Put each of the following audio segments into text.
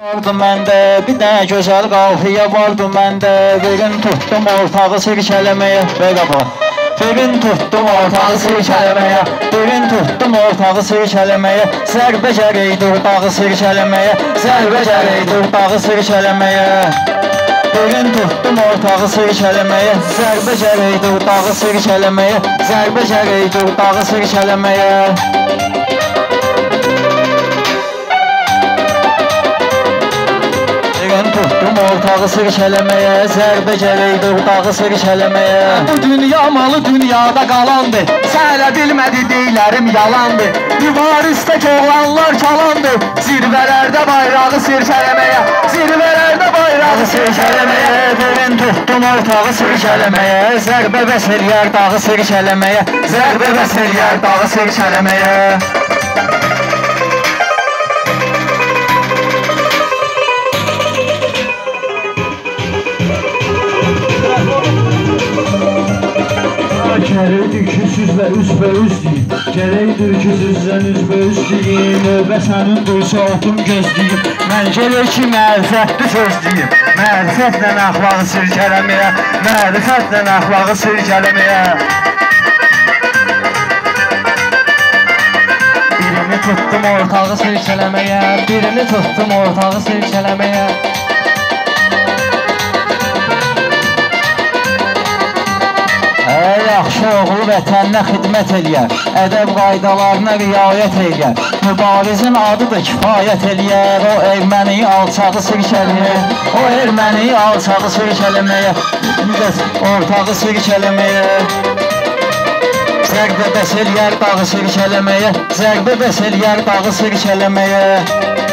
Vardı məndə bir dənə gözəl qalxıya vardı məndə gün tutdum ortağı sirkələməyə Belə bax gün tutdum ortağı sirkələməyə gün tutdum ortağı sirkələməyə Zərbə gərək dağı sirkələməyə Zərbə gərək dağı sirkələməyə gün tutdum ortağı sirkələməyə Zərbə gərək dağı sirkələməyə Zərbə gərək dağı sirkələməyə Gün tutdum ortağı sirkələməyə Zərbə gərək dağı sirkələməyə Bu dünya malı dünyada qalandı Səhlə bilmədi deylərim yalandı. Mübarizdə oğlanlar çalandı Zirvələrdə bayrağı sirkələməyə Zirvələrdə bayrağı sirkələməyə Gün tutdum ortağı sirkələməyə Zərbə bəsir yer dağı sirkələməyə Zərbə bəsir yer dağı sirkələməyə Gərəkdir ki, sizlə üzbəüz deyim Gərəkdir ki, sizlə üzbəüz deyim Növbə sənin duysa otum gözləyim Mən gəlir ki, mərifətli söz deyim. Mərifətlə əxlağı sirkələməyə Mərifətlə əxlağı sirkələməyə. Birini tutdum ortağı sirkələməyə Birini tutdum ortağı sirkələməyə Ey yaxşı oğul vətəninə xidmət eləyər, ədəb qaydalarına riayət eləyər. Mübarizin adıdır kifayət eləyər, o erməni alçağı sirkələməyə, o erməni alçağı sirkələməyə, ortağı sirkələməyə. Zərbə bəs eləyər dağı sirkələməyə, zərbə bəs eləyər dağı sirkələməyə.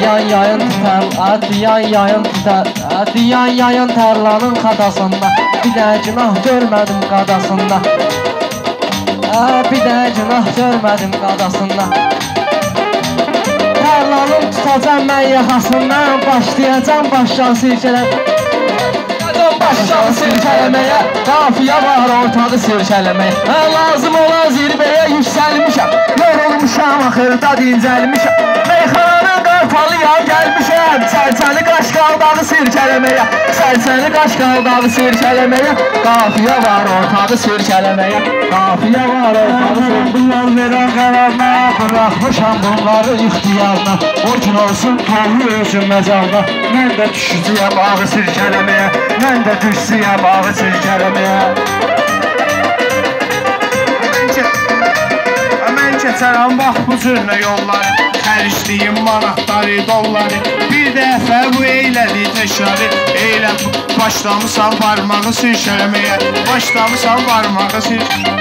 Diyan yayın tutar, diyan yayın tutar, diyan yayın tarlanın xadasında Bir də günah görmədim qadasında Bir də günah görmədim qadasında Tarlanın tutacam mən yaxasından Başlayacam başcan sirkələ Başcan sirkələməyə Qafiyə var ortağı sirkələməyə Lazım olan zirvəyə yüksəlmişəm Yorulmuşam axırda dincəlmişəm Meyxananın qartalıyam gəlmişəm Sərçəni qaşqaldağı sirkələməyə Sərçəni qaşqaldağı sirkələməyə Qafiyə var ortağı sirkələməyə Qafiyə var ortağı sirkələməyə verən qərarına Bıraxmışam bunları ixtiyarına O gün olsun tohu özüm məcalda Mən də düşücüyəm ağı sirkələməyə Mən də düşsüyəm ağı sirkələməyə Mən keçərəm bax bu cürlə yolları. Xərcliyim manatları, dolları. Bir dəfə bu eylədi təkrarı Eylə başlamısan barmağı sürkələməyə Başlamısan barmağı sürkələməyə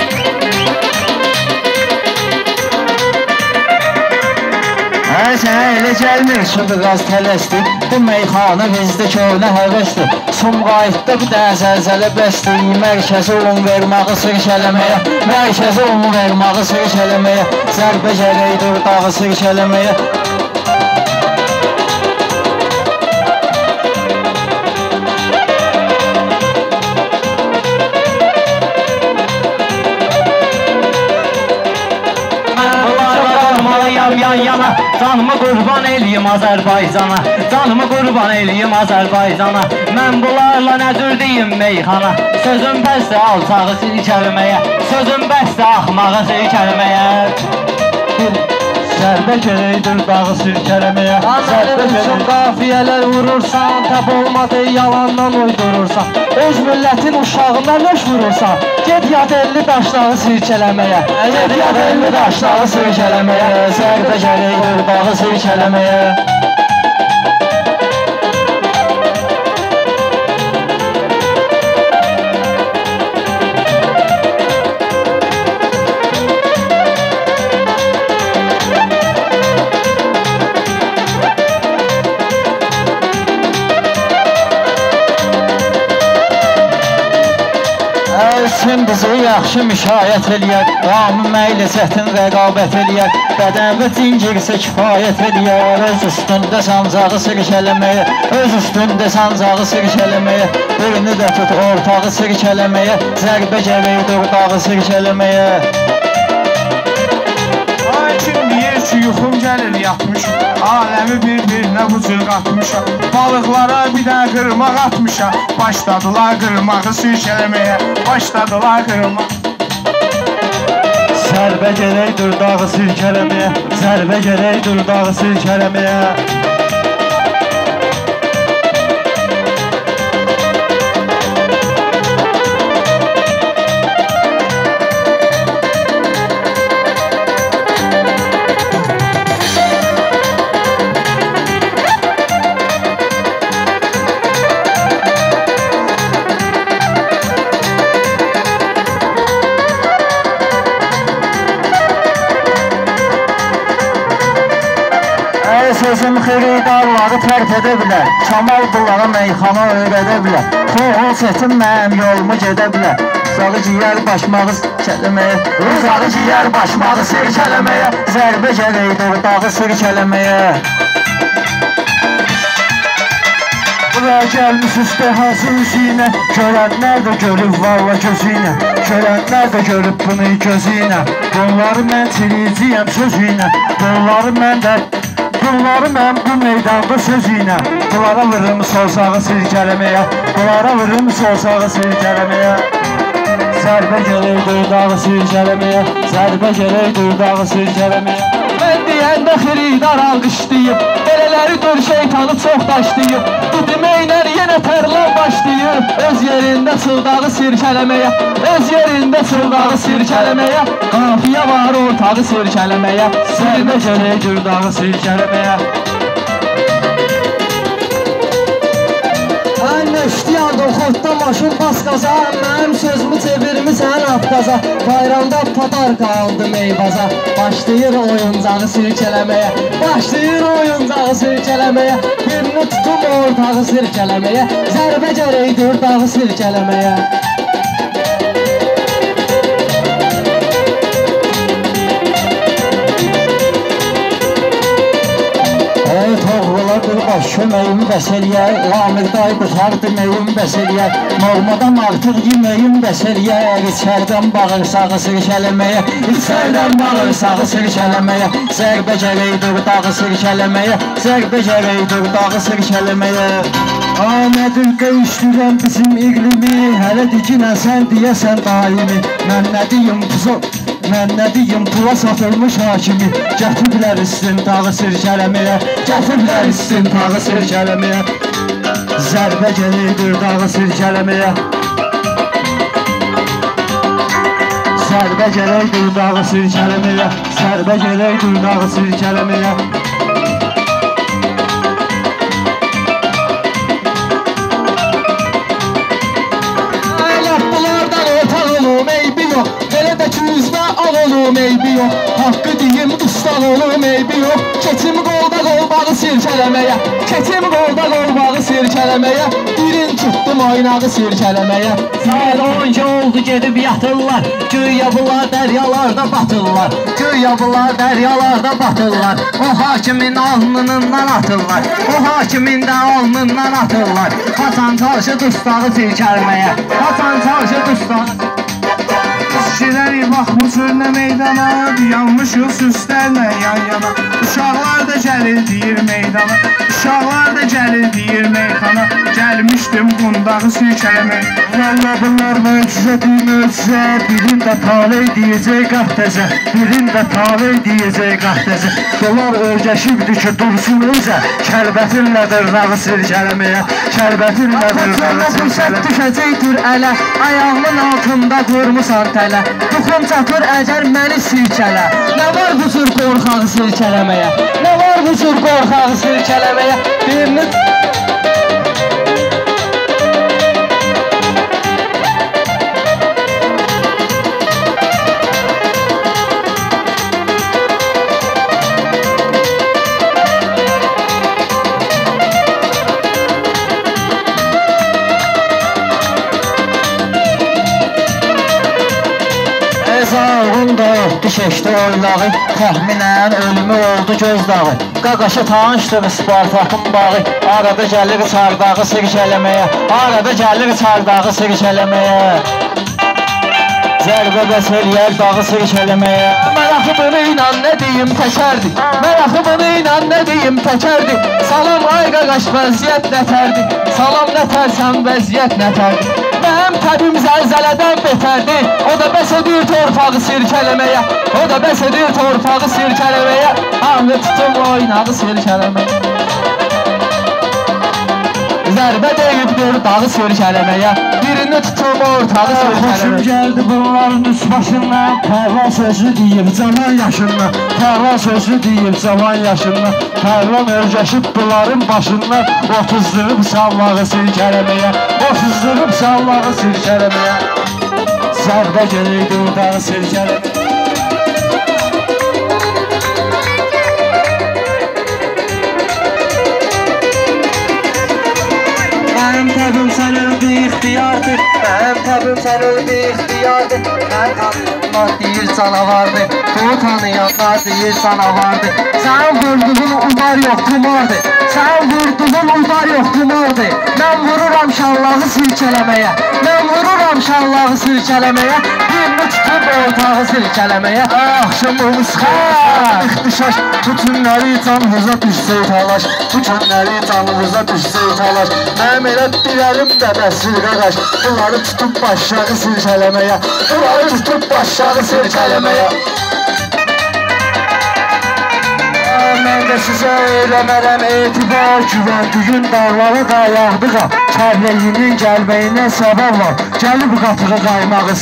Hə, sənə elə gəlmir ki, biraz tələsdir Bu meyxana bizdə köhnə həvəsdir. Sumqayıtda bir də zəlzələ bəsdir. Mərkəzi un vermağı sirkələməyə Mərkəzi un vermağı sirkələməyə. Zərbə gərəkdir dağı sirkələməyə yan yana Canımı qurban eləyim Azərbaycana Canımı qurban eləyim Azərbaycana. Mən bunlarla nə cür deyim meyxana? Sözüm bəsdir alçağı silkələməyə Sözüm bəsdir axmağı silkələməyə Zərbə gərəkdir dağı sirkələməyə Mənim üçün qafiyələr vurursan Təb olmadı yalandan uydurursan Öz millətin uşağına nöş vurursan Get yad elli daşları sirkələməyə Get yad elli daşları sirkələməyə Zərbə gərəkdir dağı sirkələməyə Əlsin bizi yaxşı müşayiət eləyər Qamı məyli çətin rəqabət eləyər Bədənvə cincirsə kifayət eləyər. Öz üstündə sancağı sirkələməyə Öz üstündə sancağı sirkələməyə Birini də tut ortağı sirkələməyə Zərbə gərəkdir dağı sirkələməyə ki yuxum gəlir yatmışam Aləmi bir-birinə bu cür qatmışam Balıqlara bir dənə qırmaq atmışam Başladılar qırmağı sürkələməyə Başladılar qırmaq Sərbə gərək dur dağı silkələməyə Sərbə gərək dur dağı silkələməyə Sözüm xiridarları tərk edə bilər. Kamal bunlara meyxana öyrədə bilər. Toğul seçim mənim yolumu gedə bilər. Uzağı ciyər başmağı çələməyə Uzağı ciyər başmağı sirkələməyə Zərbə gərəkdir dağı sirkələməyə. Buraya gəlmişiz dehası üzüylə Görənlər də görüb valla gözüylə Görənlər də görüb bunu gözüylə Bunları mən çiriciyəm sözüylə Bunları mən də Qulları məmdu meydanda sözüylə Qullara vırırım solsağı silkələməyə. Qullara vırırım solsağı silkələməyə. Zərbə gəlir durdağı silkələməyə. Zərbə gəlir durdağı silkələməyə. Mən deyəndə xiridar alqışlayıb. Belələri dur şeytanı çox daşlayıb. Öz yerində çıldağı sirkələməyə Öz yerində çıldağı sirkələməyə Qafiyə var ortağı sirkələməyə Zərbə gələk döydağı sirkələməyə iştiyadım xodda maşın bas qaza Mənim sözümü çevirmisən atqaza Bayramda padarka aldım eyvaza Başlayır oyuncağı sirkələməyə Başlayır oyuncağı sirkələməyə Birini tutum ortağı sirkələməyə Zərbə gərəkdir dağı sirkələməyə toğrula bir baş köməyim bəsəliyə Lamir dayı qutar deməyim bəsəliyə Normadan artıq yeməyim bəsəliyə İçərdən bağırsağı sirkələməyə İçərdən bağırsağı sirkələməyə Zərbə gərəkdir dağı sirkələməyə Zərbə gərəkdir dağı sirkələməyə. Amədir döyüşdürən bizim iqlimi Hələ dikinə sən deyəsən daimi Mən nə deyim puzo Mən nə deyim pula satılmış hakimi. Gətirlər istintağı sirkələməyə Gətirlər istintağı sirkələməyə Zərbə gəlirdir dağı sirkələməyə Sərbə gələkdir dağı sirkələməyə Sərbə gələkdir dağı sirkələməyə al olum eybi yox Haqqı deyim ustaq olum eybi yox Keçim qolda qolbağı sirkələməyə Keçim qolda qolbağı sirkələməyə Birin tutdum oynağı sirkələməyə Saat 12 oldu gedib yatırlar. Güya bunlar dəryalarda batırlar. Güya bunlar dəryalarda batırlar. O hakimin alnından atırlar. O hakimin də alnından atırlar. Hasan çalışır dustağı sirkələməyə Hasan çalışır dustağı Kişiləri bax bu çöldə meydana Yanmışıq süslərlə yan yana. Uşaqlar da gəlir deyir meydana. Uşaqlar da gəlir deyir meyxana Gəlmişdim qundağı sürkələmək Valla bunlar möcüzədir möcüzə Birində taley deyəcək qahtəzə Birində taley deyəcək qahtəzə Dolar örgəşibdir ki dursun özə. Kəlbətinlədir rağı sirkələməyə Kəlbətinlədir rağı sirkələməyə düşəcəkdir ələ. Ayağımın altında qurmusan tələ Duxum çatır əgər məni sirkələ Nə var bu cür qorxağı sirkələməyə Nə var bu cür qorxağı sirkələməyə Birini keçdi oylağı Təxminən ölümü oldu gözdağı. Qaqaşı tanışdır Spartakın bağı. Arada gəlir çardağı sirkələməyə Arada gəlir çardağı sirkələməyə Zərbə bəs eləyər dağı axı bunu inan nə deyim təkərdi bunu inan nə deyim təkərdi Salam ay qaqaş vəziyyət nətərdi Salam nətərsən vəziyyət nətərdi Mənim təbim zəlzələdən betərdi O da bəs edir torpağı sirkələməyə O da bəs edir torpağı sirkələməyə Hamı tutum oynağı sirkələməyə Dərbə deyib bir dağı sürkələməyə Birini tutum ortağı sürkələməyə Xoşum gəldi bunların üst başına Pəhla sözü deyib cavan yaşına Pəhla sözü deyib cavan yaşına Pəhlan örgəşib bunların başına Otuzdurup sallağı sürkələməyə Otuzdurup sallağı sürkələməyə Zərbə gəlirdi ortağı sürkələməyə ihtiyardır. Hem təbim sən öldü ixtiyardır Mən tanıyım tanıyanlar değil sana vardı. Doğu tanıyanlar değil sana vardı. Sen vurduğun umar yok kumardı. Sen vurduğun umar yok kumardı. Ben vururam şallağı silkələməyə Mən vururam şallağı silkələməyə Birini tutub ortağı silkələməyə Axşamımız xeyr İxtişaş Tütünləri canımıza düşsə talaş. Tütünləri canımıza düşsə talaş. Mənim elə bilərim də bəsir qaqaş Bunları tutub başları silkələməyə Bunları tutub başları başlağı silkələməyə Mən də sizə eləmərəm etibar Güvəndiyim dağları da yağdığa Kərləyinin gəlməyinə səbəb var. Gəlib qatığı qaymağı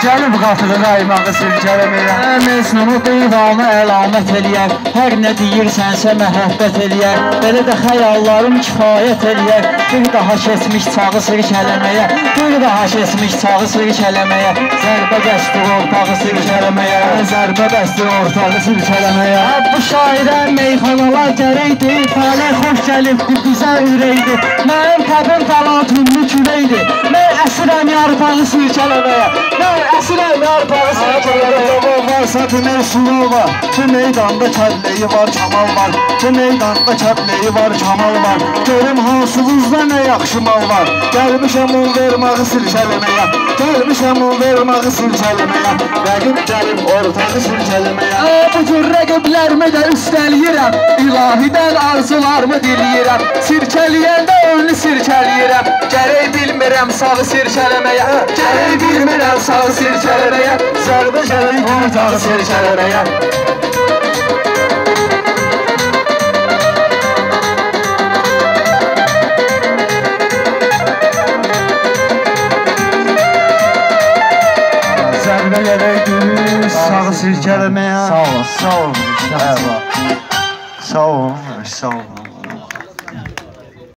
silkələməyə Gəlib qatığı qaymağı silkələməyə Məzmunu divanı əlamət eləyər Hər nə deyirsənsə məhəbbət eləyər Belə də xəyallarım kifayət eləyər Bir daha keçmiş çağı sirkələməyə Bir daha keçmiş çağı sirkələməyə Zərbə qəsdi ortağı sirkələməyə Zərbə qəsdi ortağı sirkələməyə Bu şairə meyxanalar gərəkdi. Talih xoş gəlib bu bizə ürəkdi. Mənim təbim təlatümlü kürəkdi. Mən əsirəm yarpağı sirkələməyə Mən əsirəm yarpağı Zaman varsa sual var. Bu meydanda kəlləyi var, kamal var. Bu meydanda kəlləyi var, kamal var. Görüm hansınızda nə yaxşı mal var. Gəlmişəm un vermağı silkələməyə Gəlmişəm un vermağı silkələməyə Rəqib gəlib ortağı silkələməyə Bu cür rəqiblərimi də üstəliyirəm İlahidən arzularımı diləyirəm Sirkəliyəndə önünü sirkəliyirəm Gərək bilmirəm sağı sirkələməyə Gərək bilmirəm sağı Sir çelebeğe Sardı çelebi kurtardı sir çelebeğe Zərbə gələk gülüş, sağı sirkələməyə. Sağ olun. Sağ olun. Sağ olun. Sağ olun. Sağ olun.